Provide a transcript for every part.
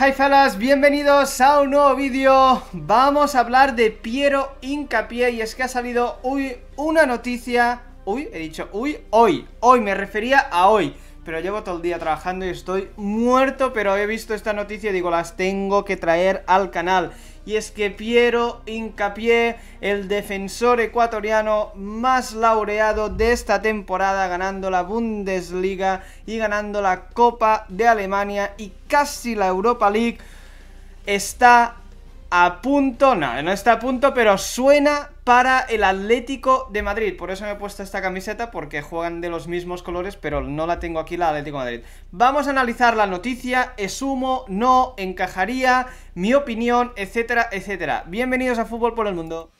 Hi fellas, bienvenidos a un nuevo vídeo. Vamos a hablar de Piero Incapié Y es que ha salido hoy una noticia. Uy, he dicho uy, hoy. Hoy, me refería a hoy. Pero llevo todo el día trabajando y estoy muerto, pero he visto esta noticia y digo, las tengo que traer al canal. Y es que Piero Incapié, el defensor ecuatoriano más laureado de esta temporada, ganando la Bundesliga y ganando la Copa de Alemania y casi la Europa League, está a punto, no, no está a punto, pero suena para el Atlético de Madrid. Por eso me he puesto esta camiseta, porque juegan de los mismos colores, pero no la tengo aquí, la Atlético de Madrid. Vamos a analizar la noticia, es humo, no, encajaría, mi opinión, etcétera, etcétera. Bienvenidos a Fútbol por el Mundo.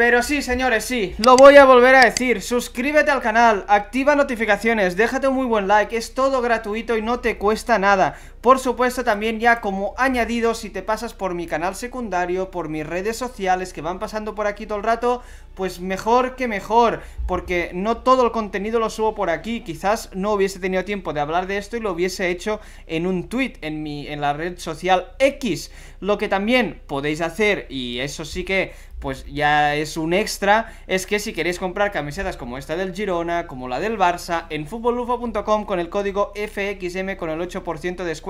Pero sí, señores, sí, lo voy a volver a decir. Suscríbete al canal, activa notificaciones, déjate un muy buen like Es todo gratuito y no te cuesta nada Por supuesto también ya como añadido Si te pasas por mi canal secundario, por mis redes sociales Que van pasando por aquí todo el rato Pues mejor que mejor Porque no todo el contenido lo subo por aquí. Quizás no hubiese tenido tiempo de hablar de esto Y lo hubiese hecho en un tweet en, mi, en la red social X. Lo que también podéis hacer, y eso sí que pues ya es un extra, es que si queréis comprar camisetas como esta del Girona, como la del Barça, en futbolufo.com con el código FXM con el 8% de descuento,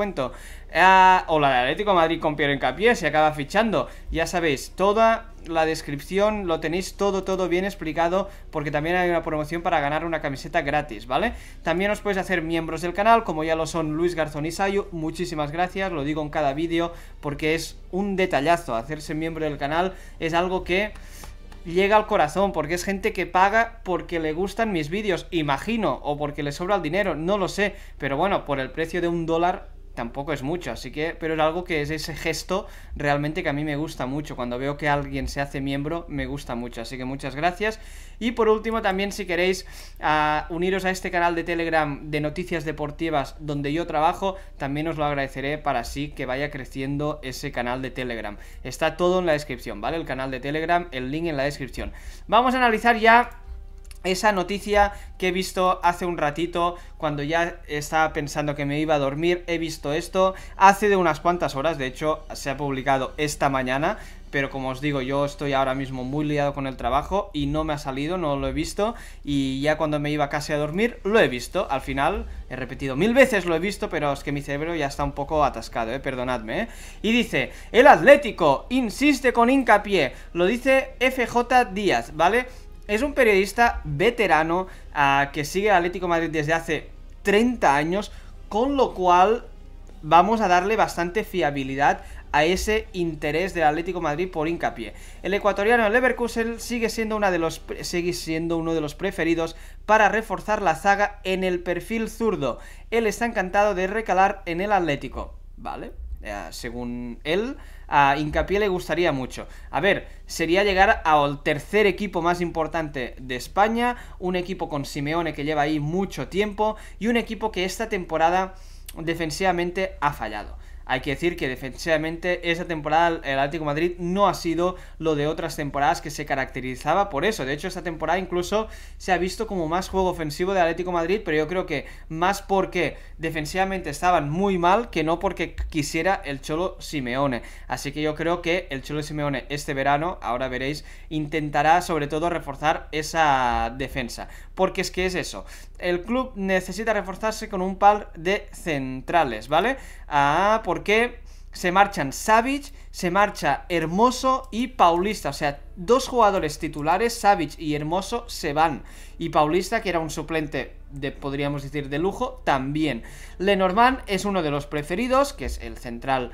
ah, o la de Atlético Madrid con Piero Encapié, se acaba fichando, ya sabéis, toda la descripción lo tenéis todo, todo bien explicado porque también hay una promoción para ganar una camiseta gratis, ¿vale? También os podéis hacer miembros del canal, como ya lo son Luis Garzón y Sayu, muchísimas gracias, lo digo en cada vídeo porque es un detallazo, hacerse miembro del canal es algo que llega al corazón, porque es gente que paga porque le gustan mis vídeos, imagino, o porque le sobra el dinero, no lo sé, pero bueno, por el precio de un dólar tampoco es mucho, así que, pero es algo que es ese gesto realmente que a mí me gusta mucho, cuando veo que alguien se hace miembro, me gusta mucho, así que muchas gracias. Y por último, también si queréis uniros a este canal de Telegram de noticias deportivas donde yo trabajo, también os lo agradeceré para así que vaya creciendo ese canal de Telegram. Está todo en la descripción, ¿vale? El canal de Telegram, el link en la descripción. Vamos a analizar ya esa noticia que he visto hace un ratito cuando ya estaba pensando que me iba a dormir, he visto esto hace de unas cuantas horas, de hecho se ha publicado esta mañana, pero como os digo, yo estoy ahora mismo muy liado con el trabajo y no me ha salido, no lo he visto y ya cuando me iba casi a dormir lo he visto, al final he repetido mil veces lo he visto, pero es que mi cerebro ya está un poco atascado, eh, perdonadme, eh. Y dice, el Atlético insiste con hincapié, lo dice FJ Díaz, ¿vale? Es un periodista veterano ah, que sigue al Atlético Madrid desde hace 30 años, con lo cual vamos a darle bastante fiabilidad a ese interés del Atlético Madrid por hincapié. El ecuatoriano Leverkusen sigue siendo, sigue siendo uno de los preferidos para reforzar la zaga en el perfil zurdo. Él está encantado de recalar en el Atlético. ¿Vale? Eh, según él, a Hincapié le gustaría mucho. A ver, sería llegar al tercer equipo más importante de España, un equipo con Simeone que lleva ahí mucho tiempo y un equipo que esta temporada defensivamente ha fallado. Hay que decir que defensivamente esa temporada el Atlético Madrid no ha sido lo de otras temporadas que se caracterizaba por eso. De hecho, esta temporada incluso se ha visto como más juego ofensivo de Atlético Madrid, pero yo creo que más porque defensivamente estaban muy mal que no porque quisiera el Cholo Simeone. Así que yo creo que el Cholo Simeone este verano, ahora veréis, intentará sobre todo reforzar esa defensa. Porque es que es eso. El club necesita reforzarse con un par de centrales, ¿vale? Ah, porque se marchan Savic, se marcha Hermoso y Paulista. O sea, dos jugadores titulares, Savic y Hermoso, se van. Y Paulista, que era un suplente de, podríamos decir, de lujo, también. Lenormand es uno de los preferidos, que es el central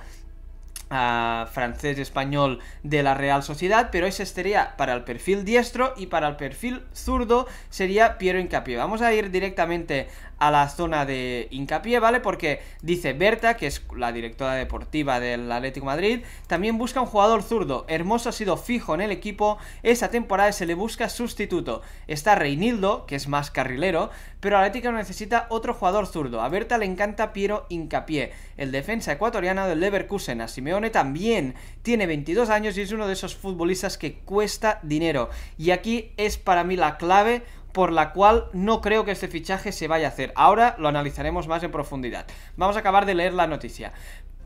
francés español de la Real Sociedad, pero ese sería para el perfil diestro y para el perfil zurdo sería Piero Incapié. Vamos a ir directamente a la zona de hincapié, ¿vale? Porque dice Berta, que es la directora deportiva del Atlético Madrid, también busca un jugador zurdo. Hermoso ha sido fijo en el equipo, esa temporada se le busca sustituto. Está Reinildo, que es más carrilero, pero Atlético necesita otro jugador zurdo. A Berta le encanta Piero Hincapié, el defensa ecuatoriano del Leverkusen. A Simeone también tiene 22 años y es uno de esos futbolistas que cuesta dinero. Y aquí es para mí la clave por la cual no creo que este fichaje se vaya a hacer. Ahora lo analizaremos más en profundidad. Vamos a acabar de leer la noticia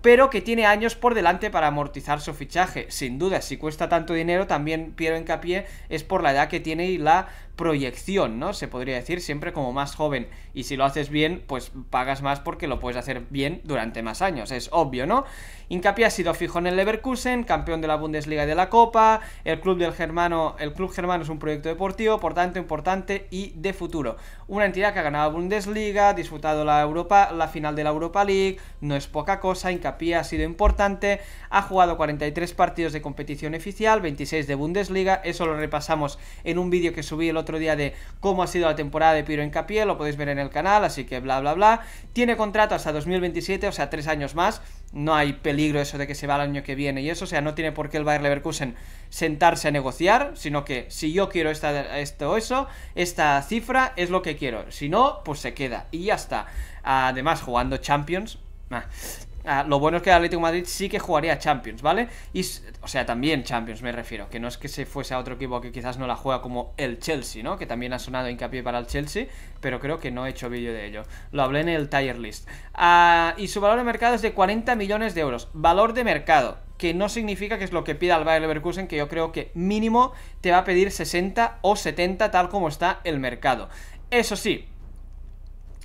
pero que tiene años por delante para amortizar su fichaje. Sin duda, si cuesta tanto dinero, también Piero Hincapié es por la edad que tiene y la proyección, ¿no? Se podría decir siempre como más joven. Y si lo haces bien, pues pagas más porque lo puedes hacer bien durante más años. Es obvio, ¿no? Hincapié ha sido fijo en el Leverkusen, campeón de la Bundesliga y de la Copa. El club del Germano, el club germano es un proyecto deportivo, por tanto importante y de futuro. Una entidad que ha ganado la Bundesliga, ha disputado la Europa, la final de la Europa League, no es poca cosa. Hincapié ha sido importante, ha jugado 43 partidos de competición oficial, 26 de Bundesliga. Eso lo repasamos en un vídeo que subí el otro día de cómo ha sido la temporada de Piro Hincapié, lo podéis ver en el canal, así que bla bla bla. Tiene contrato hasta 2027, o sea, tres años más. No hay peligro eso de que se va el año que viene y eso, o sea, no tiene por qué el Bayer Leverkusen sentarse a negociar, sino que si yo quiero esta, esto o eso, esta cifra es lo que quiero. Si no, pues se queda y ya está. Además, jugando Champions, Ah, lo bueno es que el Atlético Madrid sí que jugaría Champions, ¿vale? Y, o sea, también Champions me refiero, que no es que se fuese a otro equipo que quizás no la juega como el Chelsea, ¿no? Que también ha sonado hincapié para el Chelsea, pero creo que no he hecho vídeo de ello. Lo hablé en el tier list. Ah, y su valor de mercado es de 40 millones de euros. Valor de mercado, que no significa que es lo que pida el Bayer Leverkusen, que yo creo que mínimo te va a pedir 60 o 70 tal como está el mercado. Eso sí,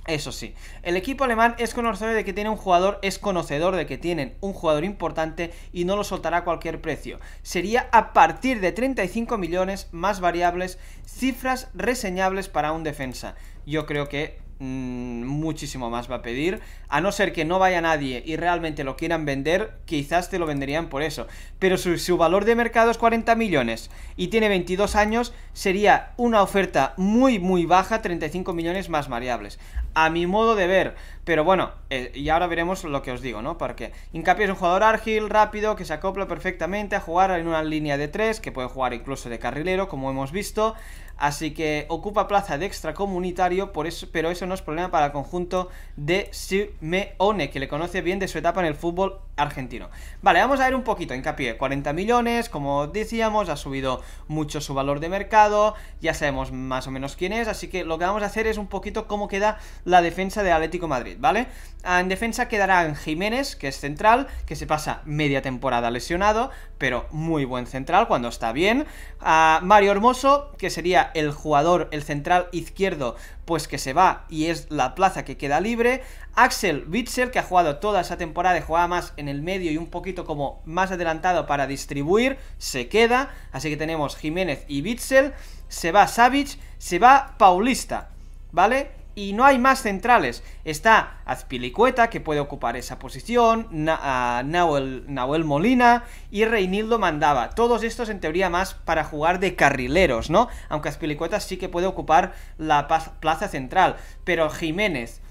eso sí, el equipo alemán es conocedor de que tiene un jugador, es conocedor de que tienen un jugador importante y no lo soltará a cualquier precio. Sería a partir de 35 millones más variables, cifras reseñables para un defensa. Yo creo que mmm, muchísimo más va a pedir. A no ser que no vaya nadie y realmente lo quieran vender, quizás te lo venderían por eso. Pero su, su valor de mercado es 40 millones y tiene 22 años, sería una oferta muy muy baja, 35 millones más variables a mi modo de ver. Pero bueno, eh, y ahora veremos lo que os digo, ¿no? Porque Hincapié es un jugador ágil, rápido, que se acopla perfectamente a jugar en una línea de 3, que puede jugar incluso de carrilero, como hemos visto. Así que ocupa plaza de extracomunitario, por pero eso no es problema para el conjunto de Simeone, que le conoce bien de su etapa en el fútbol argentino. Vale, vamos a ver un poquito, hincapié, 40 millones, como decíamos, ha subido mucho su valor de mercado, ya sabemos más o menos quién es, así que lo que vamos a hacer es un poquito cómo queda la defensa de Atlético Madrid, ¿vale? Ah, en defensa quedará Jiménez, que es central, que se pasa media temporada lesionado, pero muy buen central cuando está bien. A Mario Hermoso, que sería el jugador, el central izquierdo, pues que se va y es la plaza que queda libre. Axel Witzel, que ha jugado toda esa temporada y jugaba más en el medio y un poquito como más adelantado para distribuir, se queda. Así que tenemos Jiménez y Witzel. Se va Savic, se va Paulista, ¿vale? Y no hay más centrales. Está Azpilicueta, que puede ocupar esa posición, Na Nahuel, Molina y Reinildo Mandaba. Todos estos en teoría más para jugar de carrileros, ¿no? Aunque Azpilicueta sí que puede ocupar la plaza central. Pero Jiménez,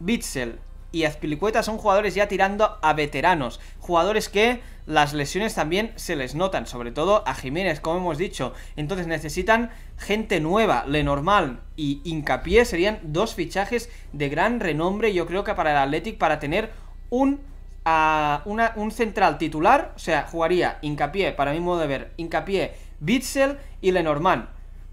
Bitzel, y Azpilicueta son jugadores ya tirando a veteranos, jugadores que las lesiones también se les notan, sobre todo a Jiménez, como hemos dicho. Entonces necesitan gente nueva, Lenormand y Hincapié serían dos fichajes de gran renombre, yo creo que para el Athletic, para tener un, un central titular, o sea, jugaría Hincapié, para mi modo de ver, Hincapié, Bitzel y Lenormand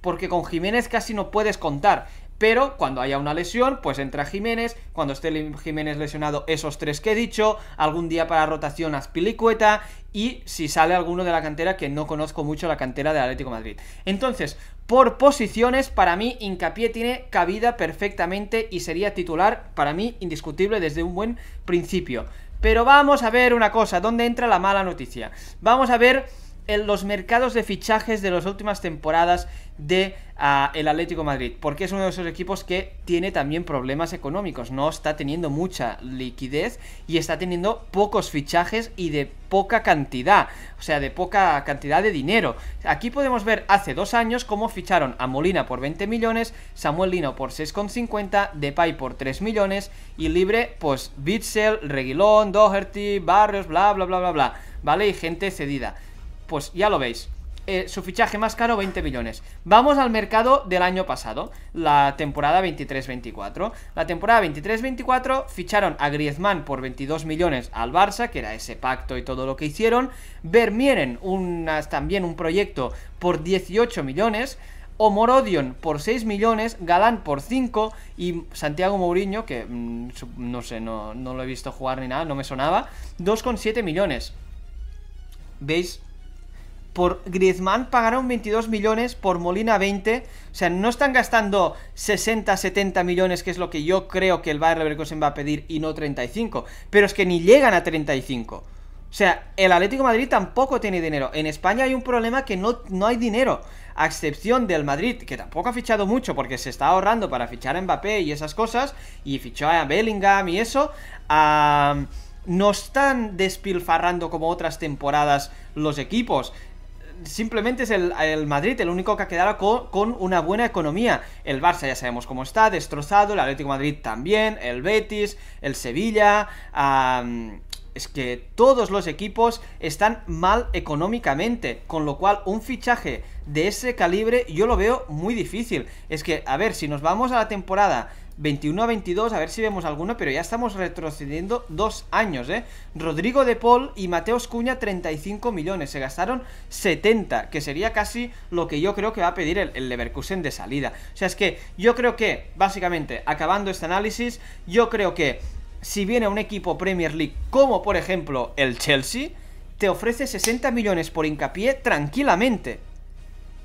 porque con Jiménez casi no puedes contar. Pero cuando haya una lesión, pues entra Jiménez. Cuando esté Jiménez lesionado, esos tres que he dicho. Algún día para rotación Azpilicueta. Y si sale alguno de la cantera, que no conozco mucho la cantera del Atlético Madrid. Entonces, por posiciones, para mí, Hincapié tiene cabida perfectamente y sería titular, para mí, indiscutible desde un buen principio. Pero vamos a ver una cosa, ¿dónde entra la mala noticia? Vamos a ver en los mercados de fichajes de las últimas temporadas de ah, el Atlético Madrid, porque es uno de esos equipos que tiene también problemas económicos, no está teniendo mucha liquidez y está teniendo pocos fichajes y de poca cantidad, o sea, de poca cantidad de dinero. Aquí podemos ver hace dos años cómo ficharon a Molina por 20 millones, Samuel Lino por 6,50, Depay por 3 millones y libre, pues Bitzel, Reguilón, Doherty, Barrios, bla bla bla bla bla, ¿vale? Y gente cedida. Pues ya lo veis, eh, su fichaje más caro 20 millones. Vamos al mercado del año pasado, la temporada 23-24. La temporada 23-24 ficharon a Griezmann por 22 millones al Barça, que era ese pacto y todo lo que hicieron. Vermieren unas, también un proyecto por 18 millones. Omorodion por 6 millones, Galán por 5 y Santiago Mourinho, que mm, no sé, no, no lo he visto jugar ni nada, no me sonaba, 2,7 millones. ¿Veis? Por Griezmann pagaron 22 millones, por Molina 20, o sea, no están gastando 60, 70 millones, que es lo que yo creo que el Bayern Leverkusen va a pedir, y no 35, pero es que ni llegan a 35. O sea, el Atlético Madrid tampoco tiene dinero. En España hay un problema que no, no hay dinero. A excepción del Madrid, que tampoco ha fichado mucho porque se está ahorrando para fichar a Mbappé y esas cosas, y fichó a Bellingham y eso, no están despilfarrando como otras temporadas los equipos simplemente es el, Madrid el único que ha quedado con, una buena economía. El Barça ya sabemos cómo está, destrozado, el Atlético Madrid también, el Betis, el Sevilla... es que todos los equipos están mal económicamente, con lo cual un fichaje de ese calibre yo lo veo muy difícil. Es que, a ver, si nos vamos a la temporada 21 a 22, a ver si vemos alguno, pero ya estamos retrocediendo dos años, ¿eh? Rodrigo de Paul y Mateos Cuña 35 millones, se gastaron 70, que sería casi lo que yo creo que va a pedir el, el, Leverkusen de salida. O sea, es que yo creo que, básicamente, acabando este análisis, yo creo que si viene un equipo Premier League como, por ejemplo, el Chelsea, te ofrece 60 millones por hincapié tranquilamente.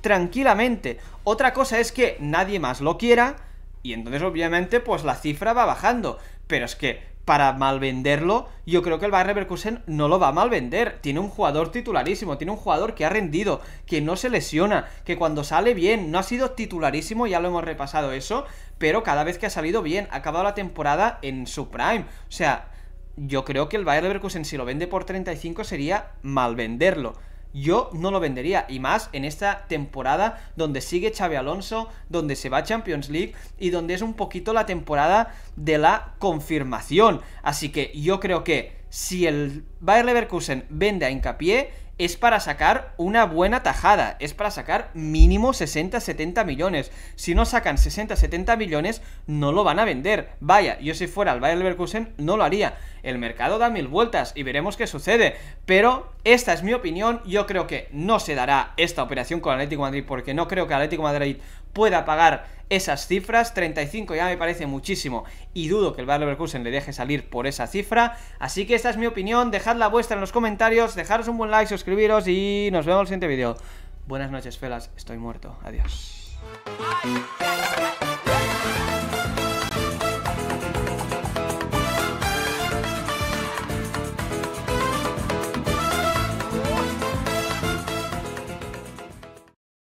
Tranquilamente. Otra cosa es que nadie más lo quiera y entonces obviamente pues la cifra va bajando. Pero es que para malvenderlo, yo creo que el Bayern Leverkusen no lo va a malvender. Tiene un jugador titularísimo, tiene un jugador que ha rendido, que no se lesiona, que cuando sale bien, no ha sido titularísimo, ya lo hemos repasado eso, pero cada vez que ha salido bien, ha acabado la temporada en su prime. O sea, yo creo que el Bayern Leverkusen si lo vende por 35 sería malvenderlo yo no lo vendería. Y más en esta temporada donde sigue Xavi Alonso, donde se va Champions League y donde es un poquito la temporada de la confirmación. Así que yo creo que si el Bayer Leverkusen vende a hincapié, es para sacar una buena tajada, es para sacar mínimo 60-70 millones. Si no sacan 60-70 millones, no lo van a vender. Vaya, yo si fuera el Bayer Leverkusen no lo haría. El mercado da mil vueltas y veremos qué sucede. Pero esta es mi opinión, yo creo que no se dará esta operación con Atlético Madrid porque no creo que Atlético Madrid pueda pagar esas cifras, 35 ya me parece muchísimo y dudo que el Bayer le deje salir por esa cifra, así que esta es mi opinión, dejad la vuestra en los comentarios, dejaros un buen like, suscribiros y nos vemos en el siguiente vídeo. Buenas noches, felas, estoy muerto, adiós.